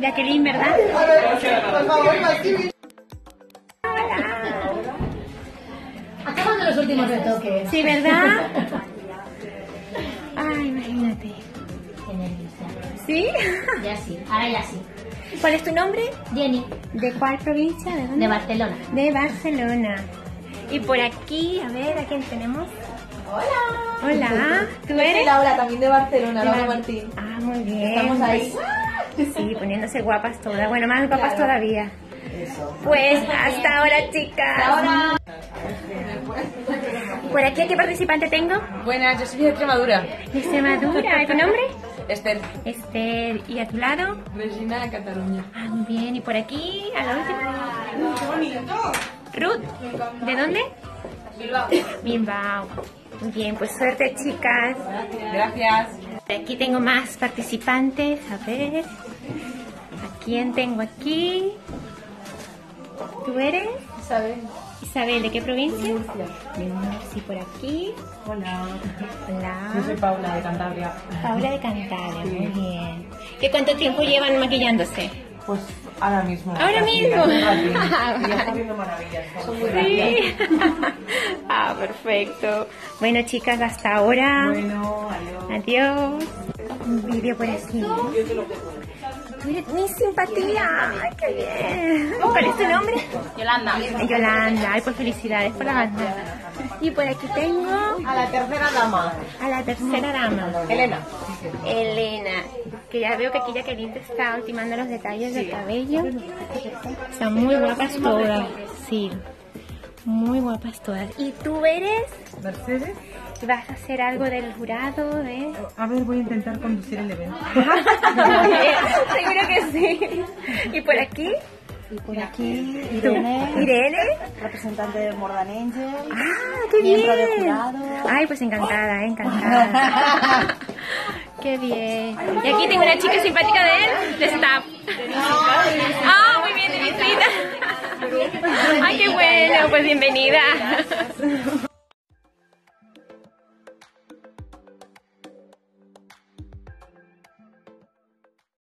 Jacqueline, ¿verdad? Por favor, Martín. Acaban los últimos retoques. Sí, ¿verdad? Ay, imagínate. ¿Sí? Ya sí, ahora ya sí. ¿Cuál es tu nombre? Jenny, ¿De cuál provincia? ¿De dónde? de Barcelona. De Barcelona. Y por aquí, a ver, ¿a quién tenemos? Hola. Hola, ¿tú eres? Laura, también de Barcelona, De Laura Martín. Ah, muy bien. Estamos ahí. Pues, sí, poniéndose guapas todas. Bueno, más guapas Claro. todavía. Eso. Pues hasta ahora, chicas. Ahora. Por aquí, ¿a qué participante tengo? Buenas, yo soy de Extremadura. De Extremadura. ¿Tu nombre? Esther. Esther. ¿Y a tu lado? Regina de Cataluña. Ah, muy bien. ¿Y por aquí? A la última. Ruth. ¿De dónde? Bilbao. Bilbao. Muy bien, pues suerte, chicas. Gracias. Aquí tengo más participantes. A ver. ¿A quién tengo aquí? ¿Tú eres? Isabel. Isabel, ¿de qué provincia? De Murcia. por aquí. Hola. Hola. Yo soy Paula de Cantabria. Paula de Cantabria, muy bien. ¿Qué cuánto tiempo llevan maquillándose? Pues ahora mismo. Ahora mismo. está viendo maravillas. Son muy. Sí. ah, perfecto. Bueno, chicas, hasta ahora. Bueno, adiós. Adiós. Un vídeo por aquí. Eres mi simpatía. Ay, qué bien. ¿Cuál es tu nombre? Yolanda. Yolanda. Ay, pues felicidades por la banda. Y por aquí tengo A la tercera dama. a la tercera dama. Elena. Elena, que ya veo que aquí Jacqueline te está ultimando los detalles del cabello. Están muy guapas todas, sí. Muy guapas todas. ¿Y tú eres? Mercedes. ¿Vas a hacer algo del jurado? De... A ver, voy a intentar conducir el evento. Seguro que Y por aquí. Irene, ¿Irene? representante de Morgan Angel. ¡Ah, qué Miembro de bien! jurado. Ay, pues encantada, eh, encantada. ¡Qué bien! Y aquí tengo una chica simpática de él, de staff. ¡Ah, muy bien, de visita! ¡Ay, qué bueno! Pues bienvenida.